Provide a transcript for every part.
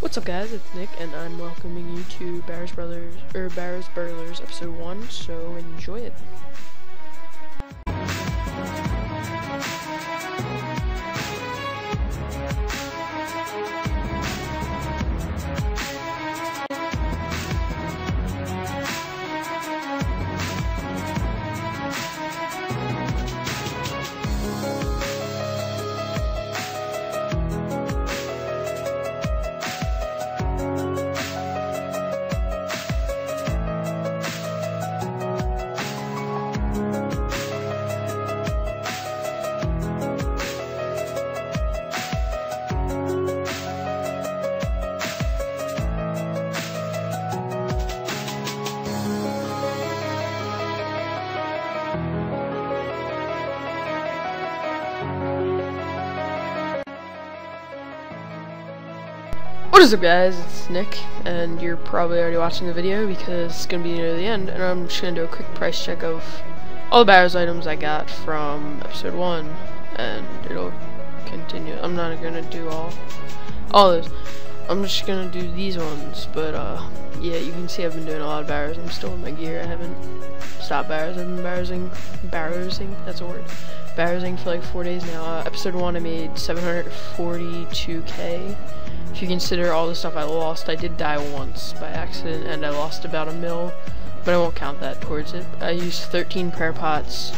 What's up guys, it's Nick and I'm welcoming you to Barrows Brothers or Barrows Burglars episode 1, so enjoy it. What is up guys, it's Nick, and you're probably already watching the video because it's going to be near the end, and I'm just going to do a quick price check of all the Barrows items I got from episode 1, and it'll continue. I'm not going to do all, all those. I'm just to do these ones, but uh, yeah, you can see I've been doing a lot of Barrows. I'm still in my gear. I haven't stopped Barrows. I've been Barrowsing, Barrowsing, that's a word. Barrowsing for like four days now. Uh, episode 1 I made 742k if you consider all the stuff I lost, I did die once by accident, and I lost about a mil, but I won't count that towards it. I used 13 prayer pots,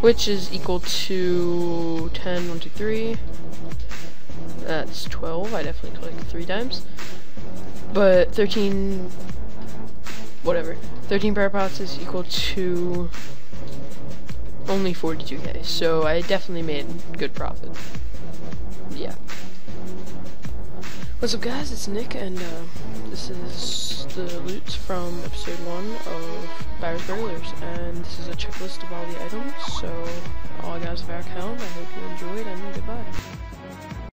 which is equal to 10, 1, 2, 3. That's 12. I definitely clicked three times. But 13, whatever. 13 prayer pots is equal to only 42k, so I definitely made good profit. Yeah. What's up guys, it's Nick, and uh, this is the loot from episode 1 of Barrows Burglars, and this is a checklist of all the items, so all guys of our account, I hope you enjoyed, and goodbye.